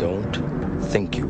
don't think you